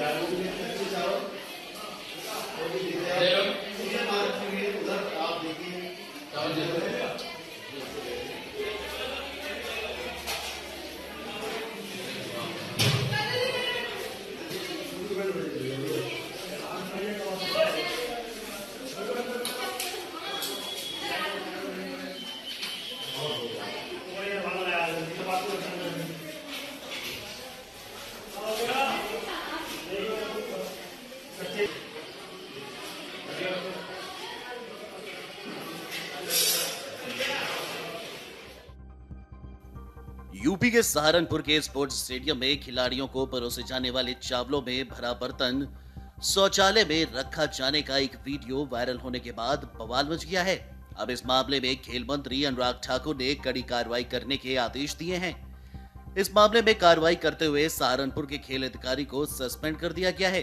जाओ यूपी के सहारनपुर के स्पोर्ट्स स्टेडियम में खिलाड़ियों को परोसे जाने वाले चावलों में भरा बर्तन। शौचालय में रखा जाने का एक वीडियो वायरल होने के बाद बवाल मच गया है। अब इस मामले में खेल मंत्री अनुराग ठाकुर ने कड़ी कार्रवाई करने के आदेश दिए हैं। इस मामले में कार्रवाई करते हुए सहारनपुर के खेल अधिकारी को सस्पेंड कर दिया गया है।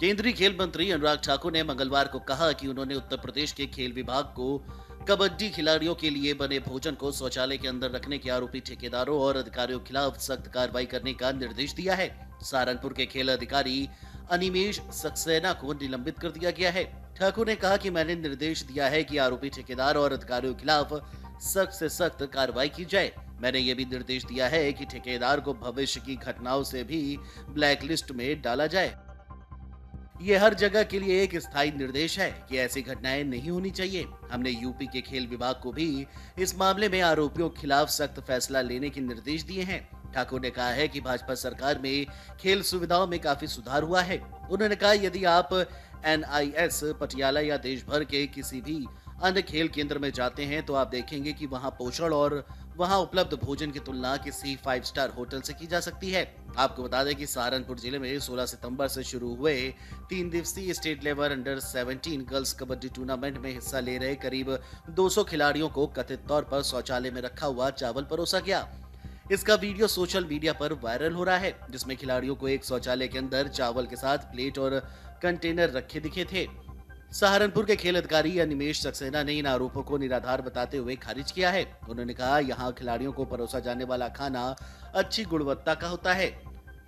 केंद्रीय खेल मंत्री अनुराग ठाकुर ने मंगलवार को कहा कि उन्होंने उत्तर प्रदेश के खेल विभाग को कबड्डी खिलाड़ियों के लिए बने भोजन को शौचालय के अंदर रखने के आरोपी ठेकेदारों और अधिकारियों के खिलाफ सख्त कार्रवाई करने का निर्देश दिया है। सहारनपुर के खेल अधिकारी अनिमेश सक्सेना को निलंबित कर दिया गया है। ठाकुर ने कहा कि मैंने निर्देश दिया है कि आरोपी ठेकेदार और अधिकारियों के खिलाफ सख्त से सख्त कार्रवाई की जाए। मैंने ये भी निर्देश दिया है कि ठेकेदार को भविष्य की घटनाओं से भी ब्लैक लिस्ट में डाला जाए। ये हर जगह के लिए एक स्थायी निर्देश है कि ऐसी घटनाएँ नहीं होनी चाहिए। हमने यूपी के खेल विभाग को भी इस मामले में आरोपियों के खिलाफ सख्त फैसला लेने के निर्देश दिए हैं। ठाकुर ने कहा है कि भाजपा सरकार में खेल सुविधाओं में काफ़ी सुधार हुआ है। उन्होंने कहा, यदि आप एनआईएस, पटियाला या देश भर के किसी भी अन्य खेल केंद्र में जाते हैं तो आप देखेंगे कि वहाँ पोषण और वहाँ उपलब्ध भोजन की तुलना किसी फाइव स्टार होटल से की जा सकती है। आपको बता दें कि सहारनपुर ज़िले में 16 सितंबर से शुरू हुए तीन दिवसीय state level under 17 girls kabaddi tournament में हिस्सा ले रहे करीब 200 खिलाड़ियों को कथित तौर पर शौचालय में रखा हुआ चावल परोसा गया। इसका वीडियो सोशल मीडिया पर वायरल हो रहा है, जिसमें खिलाड़ियों को एक शौचालय के अंदर चावल के साथ प्लेट और कंटेनर रखे दिखे थे। सहारनपुर के खेल अधिकारी अनिमेश सक्सेना ने इन आरोपों को निराधार बताते हुए खारिज किया है। उन्होंने कहा, यहाँ खिलाड़ियों को परोसा जाने वाला खाना अच्छी गुणवत्ता का होता है।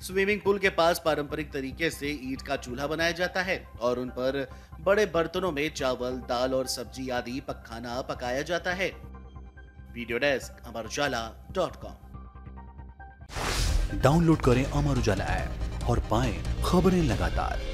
स्विमिंग पूल के पास पारंपरिक तरीके से ईट का चूल्हा बनाया जाता है और उन पर बड़े बर्तनों में चावल, दाल और सब्ज़ी आदि खाना पकाया जाता है। Video desk, Amar Ujala dot com. Download करें अमर उजाला ऐप और पाएँ खबरें लगातार।